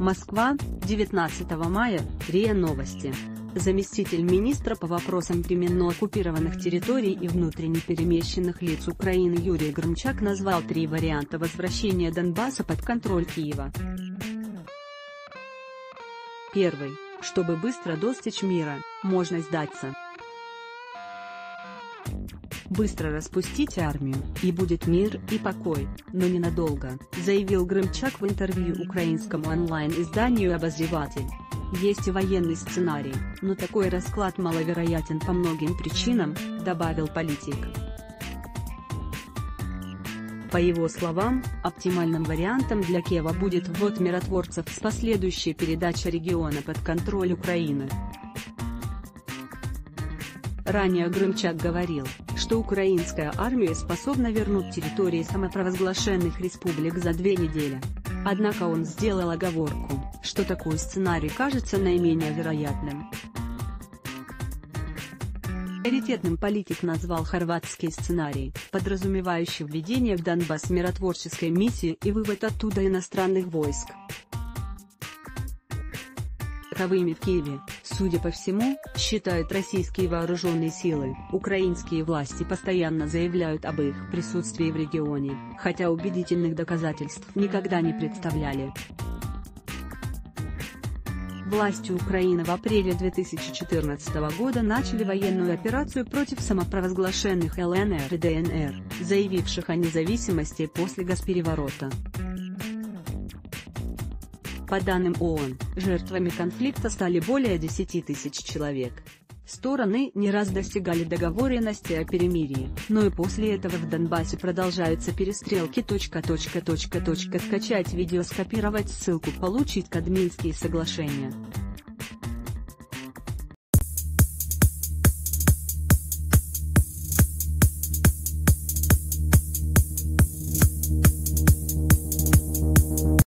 Москва, 19 мая, РИА Новости. Заместитель министра по вопросам временно оккупированных территорий и внутренне перемещенных лиц Украины Юрий Громчак назвал три варианта возвращения Донбасса под контроль Киева. Первый. Чтобы быстро достичь мира, можно сдаться. Быстро распустите армию, и будет мир и покой, но ненадолго, заявил Грымчак в интервью украинскому онлайн-изданию «Обозреватель». Есть и военный сценарий, но такой расклад маловероятен по многим причинам, добавил политик. По его словам, оптимальным вариантом для Киева будет ввод миротворцев с последующей передачей региона под контроль Украины. Ранее Грымчак говорил, что украинская армия способна вернуть территории самопровозглашенных республик за две недели. Однако он сделал оговорку, что такой сценарий кажется наименее вероятным. Приоритетным политик назвал хорватский сценарий, подразумевающий введение в Донбасс миротворческой миссии и вывод оттуда иностранных войск. Таковыми в Киеве, судя по всему, считают российские вооруженные силы. Украинские власти постоянно заявляют об их присутствии в регионе, хотя убедительных доказательств никогда не представляли. Власти Украины в апреле 2014 года начали военную операцию против самопровозглашенных ЛНР и ДНР, заявивших о независимости после госпереворота. По данным ООН, жертвами конфликта стали более 10 тысяч человек. Стороны не раз достигали договоренности о перемирии, но и после этого в Донбассе продолжаются перестрелки. Скачать видео скопировать ссылку получить Кадминские соглашения.